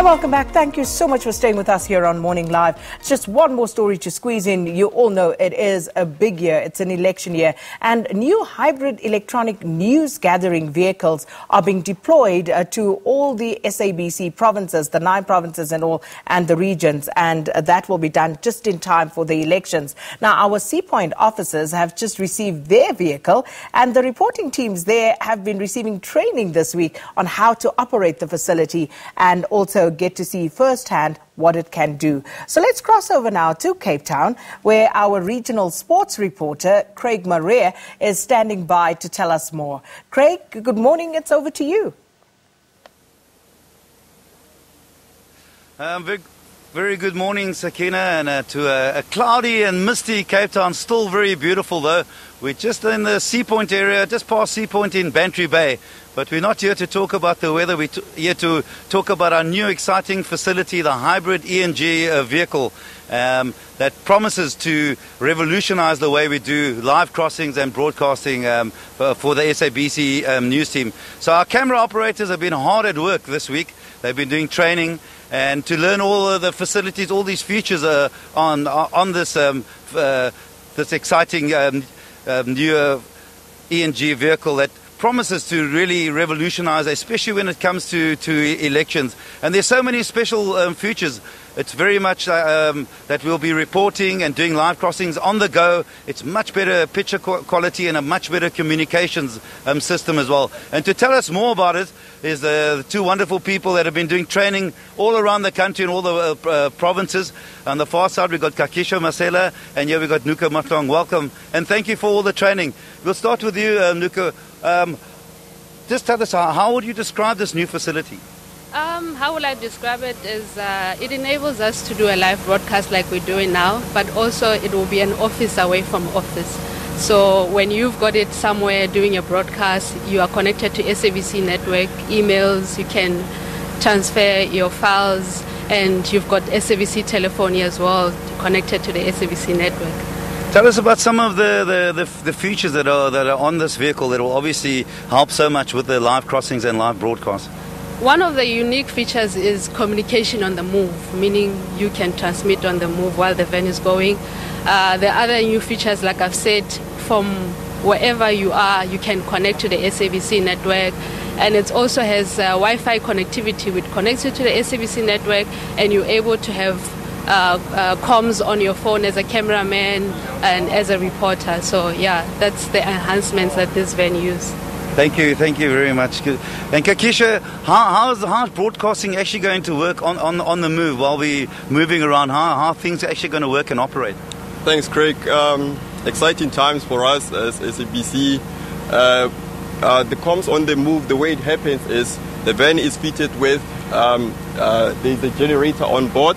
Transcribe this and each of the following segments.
And welcome back. Thank you so much for staying with us here on Morning Live. It's just one more story to squeeze in. You all know it is a big year. It's an election year. And new hybrid electronic news gathering vehicles are being deployed uh, to all the SABC provinces, the nine provinces and all, and the regions. And uh, that will be done just in time for the elections. Now, our Sea Point officers have just received their vehicle, and the reporting teams there have been receiving training this week on how to operate the facility and also get to see firsthand what it can do. So let's cross over now to Cape Town, where our regional sports reporter, Craig Marais, is standing by to tell us more. Craig, good morning. It's over to you. Um, very, very good morning, Sakina, and uh, to a, a, cloudy and misty Cape Town. Still very beautiful, though. We're just in the Sea Point area, just past Sea Point in Bantry Bay. But we're not here to talk about the weather. We're here to talk about our new exciting facility, the hybrid ENG uh, vehicle um, that promises to revolutionize the way we do live crossings and broadcasting um, for the SABC um, news team. So our camera operators have been hard at work this week. They've been doing training and to learn all the facilities, all these features on on this um, uh, this exciting um, um, new uh, ENG vehicle that promises to really revolutionize, especially when it comes to, to elections. And there's so many special um, features. It's very much uh, um, that we'll be reporting and doing live crossings on the go. It's much better picture quality and a much better communications um, system as well. And to tell us more about it is the, the, two wonderful people that have been doing training all around the country in all the uh, uh, provinces. On the far side, we've got Kakisho Masela, and here we've got Nuka Matong. Welcome, and thank you for all the training. We'll start with you, uh, Nuka. Um, just tell us, how, how would you describe this new facility? Um, how will I describe it? Is uh, it enables us to do a live broadcast like we're doing now, but also it will be an office away from office. So when you've got it somewhere doing a broadcast, you are connected to SABC network, emails, you can transfer your files, and you've got SABC telephony as well connected to the SABC network. Tell us about some of the, the, the, the, features that are, that are on this vehicle that will obviously help so much with the live crossings and live broadcasts. One of the unique features is communication on the move, meaning you can transmit on the move while the van is going. Uh, the other new features, like I've said, from wherever you are, you can connect to the SABC network. And it also has uh, Wi Fi connectivity, which connects you to the SABC network, and you're able to have uh, uh, comms on your phone as a cameraman and as a reporter. So yeah, that's the enhancements that this venue use. Thank you, thank you very much. And Kakisha, how, how, is, how is broadcasting actually going to work on, on, on the move while we're moving around? How, how are things actually going to work and operate? Thanks, Craig. Um, exciting times for us as SABC. Uh, uh, the comms on the move, the way it happens is the van is fitted with um, uh, there's a generator on board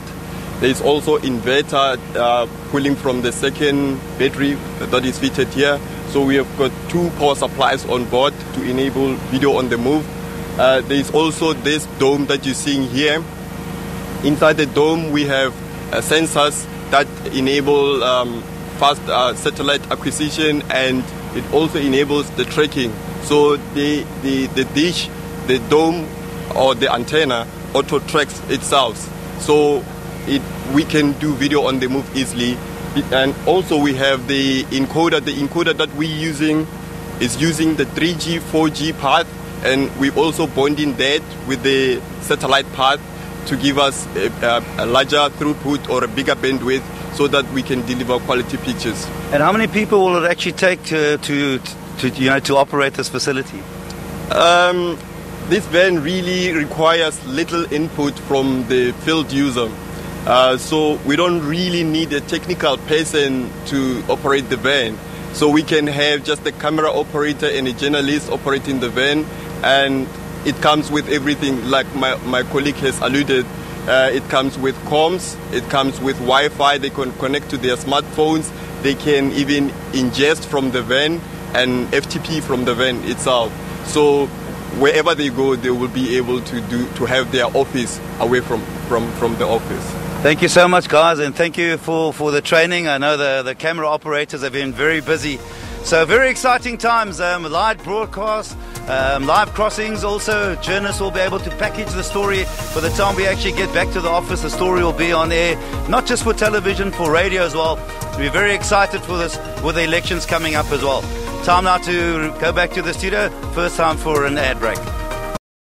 there is also inverter uh, pulling from the second battery that is fitted here. So we have got two power supplies on board to enable video on the move. Uh, there is also this dome that you're seeing here. Inside the dome we have uh, sensors that enable um, fast uh, satellite acquisition and it also enables the tracking. So the, the, the dish, the dome or the antenna auto tracks itself. So it, we can do video on the move easily. And also we have the encoder. The encoder that we're using is using the 3G, 4G path, and we're also bonding that with the satellite path to give us a, a, a larger throughput or a bigger bandwidth so that we can deliver quality pictures. And how many people will it actually take to, to, to you know, to operate this facility? Um, this van really requires little input from the field user. Uh, so we don't really need a technical person to operate the van. So we can have just a camera operator and a journalist operating the van, and it comes with everything. Like my, my colleague has alluded, uh, it comes with comms, it comes with Wi-Fi. They can connect to their smartphones. They can even ingest from the van and FTP from the van itself. So wherever they go, they will be able to do to have their office away from from from the office. Thank you so much, guys, and thank you for for the training. I know the the camera operators have been very busy. So very exciting times. Um, live broadcast, um, live crossings. Also, journalists will be able to package the story. By the time we actually get back to the office, the story will be on air, not just for television, for radio as well. We're very excited for this with the elections coming up as well. Time now to go back to the studio. First time for an ad break.